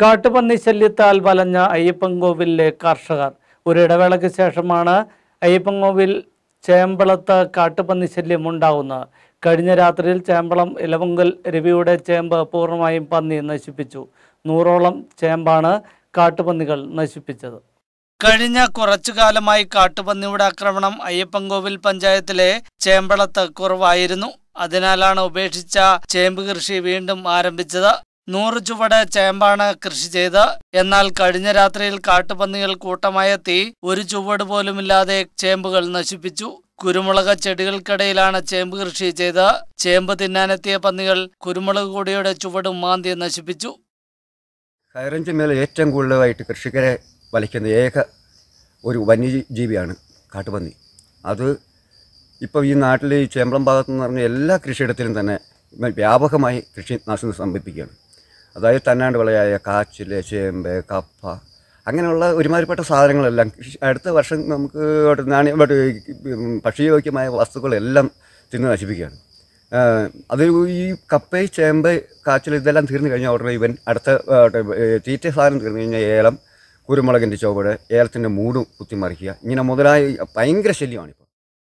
കാട്ടുപന്നി ശല്യത്താൽ വലഞ്ഞ അയ്യപ്പൻകോവിലെ കർഷകർ. ഒരിടവേളയ്ക്ക് ശേഷമാണ് അയ്യപ്പൻകോവിൽ ചേമ്പളത്ത് കാട്ടുപന്നി ശല്യം ഉണ്ടാകുന്നത് കഴിഞ്ഞ രാത്രിയിൽ ചേമ്പളം ഇലവുങ്കൽ രവിയുടെ ചേമ്പ് പൂർണമായും പന്നി നശിപ്പിച്ചു. നൂറോളം ചേമ്പാണ് കാട്ടുപന്നികൾ നശിപ്പിച്ചത്. കഴിഞ്ഞ കുറച്ചു കാലമായി കാട്ടുപന്നിയുടെ ആക്രമണം അയ്യപ്പൻകോവിൽ പഞ്ചായത്തിലെ ചേമ്പളത്ത് കുറവായിരുന്നു. അതിനാലാണ് ഉപേക്ഷിച്ച ചേമ്പ് കൃഷി വീണ്ടും ആരംഭിച്ചത്. നൂറ് ചുവട് ചേമ്പാണ് കൃഷി ചെയ്ത്. എന്നാൽ കഴിഞ്ഞ രാത്രിയിൽ കാട്ടുപന്നികൾ കൂട്ടമായെത്തി ഒരു ചുവട് പോലുമില്ലാതെ ചേമ്പുകൾ നശിപ്പിച്ചു. കുരുമുളക് ചെടികൾക്കിടയിലാണ് ചേമ്പ് കൃഷി ചെയ്ത്. ചേമ്പ് തിന്നാനെത്തിയ പന്നികൾ കുരുമുളക് കൊടിയുടെ ചുവടും മാന്തി നശിപ്പിച്ചു. ഹൈറേഞ്ച് മേലെ ഏറ്റവും കൂടുതലായിട്ട് കൃഷിക്കരെ വലിക്കുന്ന ഏക ഒരു വന്യജീവിയാണ് കാട്ടുപന്നി. അത് ഇപ്പോൾ ഈ നാട്ടിൽ ഈ ചേമ്പളം ഭാഗത്ത് നിന്ന് പറഞ്ഞ എല്ലാ കൃഷിയിടത്തിലും തന്നെ വ്യാപകമായി കൃഷി നാശം സംഭവിപ്പിക്കുകയാണ്. അതായത് തന്നാണ്ട് വിളയായ കാച്ചിൽ ചേമ്പ് കപ്പ അങ്ങനെയുള്ള ഒരുമാതിരിപ്പെട്ട സാധനങ്ങളെല്ലാം അടുത്ത വർഷം നമുക്ക് നാണ്യ ഭക്ഷ്യയോഗ്യമായ വസ്തുക്കളെല്ലാം തിന്ന് നശിപ്പിക്കുകയാണ്. അത് ഈ കപ്പ ചേമ്പ് കാച്ചിൽ ഇതെല്ലാം തീർന്നു കഴിഞ്ഞാൽ ഉടനെ ഇവൻ അടുത്ത തീറ്റ സാധനം തീർന്നു കഴിഞ്ഞാൽ ഏലം കുരുമുളകിന്റെ ചുവട് ഏലത്തിന്റെ മൂടും കുത്തിമറിക്കുക. ഇങ്ങനെ മുതലായ ഭയങ്കര ശല്യമാണ്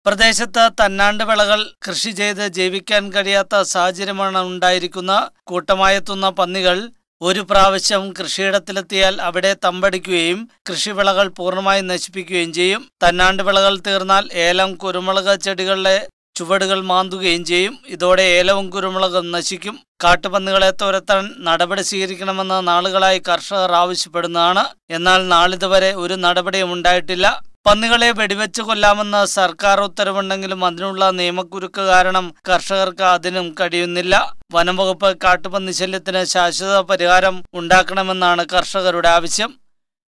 പ്രദേശത്ത് തന്നാണ്ട് വിളകൾ കൃഷി ചെയ്ത് ജീവിക്കാൻ കഴിയാത്ത സാഹചര്യമാണ് ഉണ്ടായിരിക്കുന്ന കൂട്ടമായെത്തുന്ന പന്നികൾ ഒരു പ്രാവശ്യം കൃഷിയിടത്തിലെത്തിയാൽ അവിടെ തമ്പടിക്കുകയും കൃഷിവിളകൾ പൂർണമായി നശിപ്പിക്കുകയും ചെയ്യും. തന്നാണ്ട് വിളകൾ തീർന്നാൽ ഏലം കുരുമുളക് ചെടികളുടെ ചുവടുകൾ മാന്തുകയും ചെയ്യും. ഇതോടെ ഏലവും കുരുമുളകും നശിക്കും. കാട്ടുപന്നികളെ തുരത്താൻ നടപടി സ്വീകരിക്കണമെന്ന് നാളുകളായി കർഷകർ ആവശ്യപ്പെടുന്നതാണ്. എന്നാൽ നാളിതുവരെ ഒരു നടപടിയും ഉണ്ടായിട്ടില്ല. പന്നികളെ വെടിവെച്ച് കൊല്ലാമെന്ന് സർക്കാർ ഉത്തരവുണ്ടെങ്കിലും അതിനുള്ള നിയമക്കുരുക്ക് കാരണം കർഷകർക്ക് അതിനും കഴിയുന്നില്ല. വനംവകുപ്പ് കാട്ടുപന്നി ശല്യത്തിന് ശാശ്വത പരിഹാരം ഉണ്ടാക്കണമെന്നാണ് കർഷകരുടെ ആവശ്യം.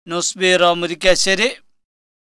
News bureau Murickassery.